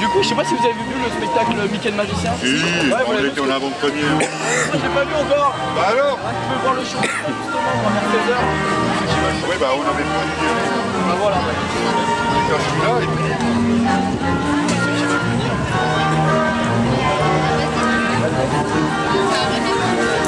le Mickey le magicien Si, Ouais, vous on était en avant-première. Je l'ai pas vu encore Bah alors Je veux voir le show justement vers 16h. Oui, bah on avait pas dit. Bah voilà. Faire celui-là et puis. Alors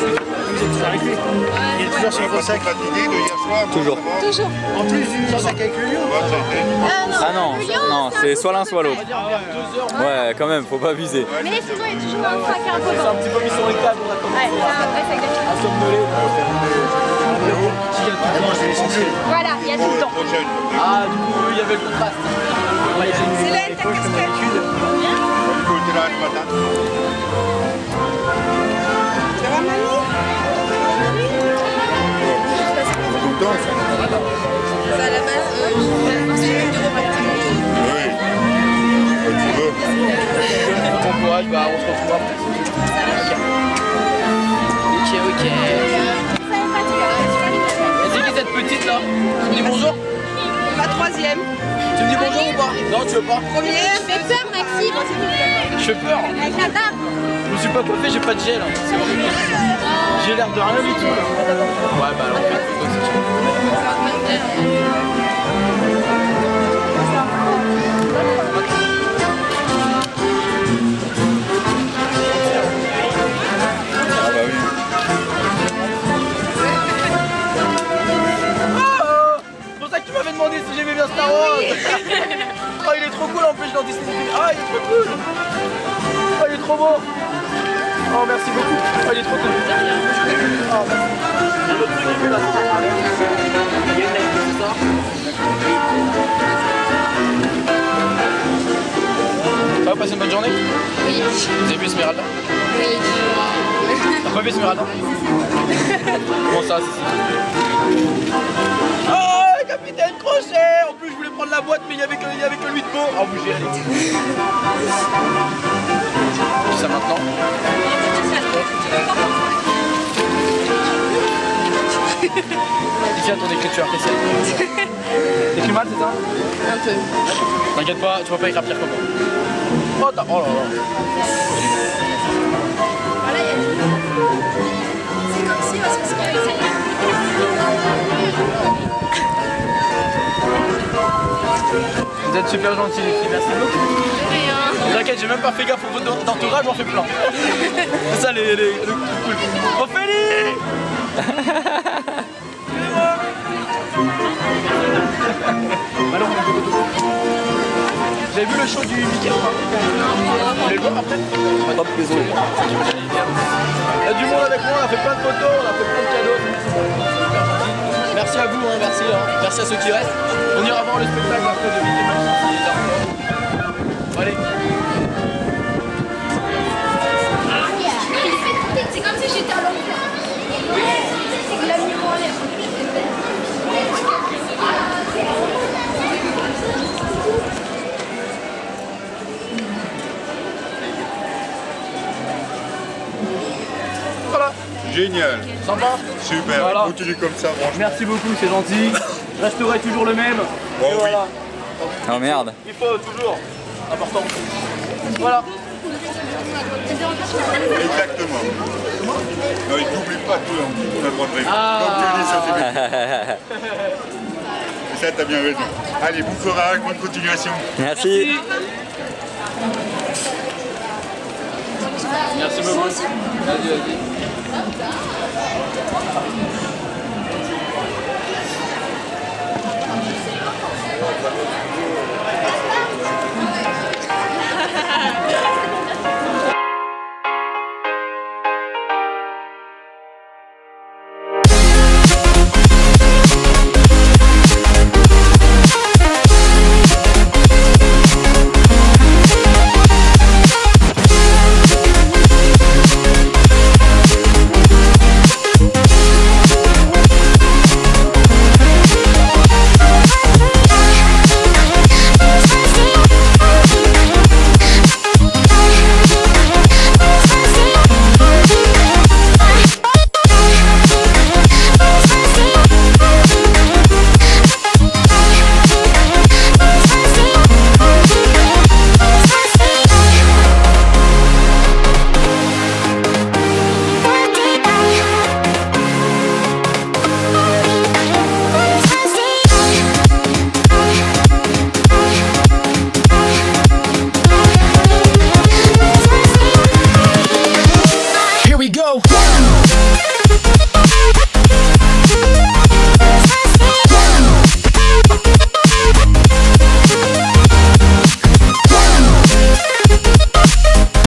Il est toujours sur le Toujours. Toujours. En plus du sac avec le lion. Ah non, non, c'est soit l'un soit l'autre. On va dire vers 2h. Ouais, quand même, faut pas viser. Mais sinon, il y a toujours un traqueur un peu C'est un petit peu mis sur les a Ouais, gâche. à somnoler. Voilà, il y a tout le temps. Ah, du coup, il y avait le contraste. C'est là, matin. Le temps, ça. À la base, euh. Oui. Quand tu veux. Bon courage, bah on se retrouve après. Ok, ok. Et c'est qui cette petite là Tu me dis bonjour Ma troisième. Tu me dis bonjour ou pas Non, tu veux pas? Première. Fais peur, Maxime. Je fais peur. Avec la barbe. Pas coiffé, j'ai pas de gel. hein. C'est horrible. J'ai l'air de rien du tout là. Ouais, bah alors fait veux. Ah bah oui. C'est pour ça que tu m'avais demandé si j'aimais bien Star Wars Oh il est trop cool en plus dans Disney Ah il est trop cool Oh il est trop beau Oh merci beaucoup Oh il est trop cool Oh merci Il y a qui ça va passer une bonne journée Oui. Vous avez vu Esmeralda Oui. T'as pas vu Esmeralda Comment ça, c'est ça Oh, capitaine Crochet En plus, je voulais prendre la boîte, mais il y avait avait que lui de beau. Oh, vous gérez. Ça maintenant À ton écriture, qu'est-ce que c'est T'écris mal, c'est ça Un peu. T'inquiète pas, tu vas pas écrire pire que moi. Oh, t'as- oh là là. C'est comme si, parce que c'est avec ça. Vous êtes super gentils, les filles, merci beaucoup. T'inquiète, j'ai même pas fait gaffe aux photos d'entourage, j'en fais plein. C'est ça les, les, le truc cool. Ophélie Vous avez vu le show du Mickey ou pas Vous voulez le voir après Pas de plaisir. Il y a du monde avec moi, on a fait plein de photos, on a fait plein de cadeaux. Merci à vous, hein, merci, hein. merci à ceux qui restent. On ira voir le spectacle après de Mickey Mouse. Allez. Génial. Sympa Super. Voilà. Continue comme ça, franchement. Merci beaucoup, c'est gentil. Je resterai toujours le même. Oh Et oui. voilà. Oh merde. Il faut toujours. Important. Voilà. Exactement. Non, il n'oublie pas tout, hein. on a le droit de rêver. Ah. Comme tu dis Et ça, t'as bien raison. Allez, bon courage, bonne continuation. Merci. Merci beaucoup. Vas-y, vas-y. 짠짠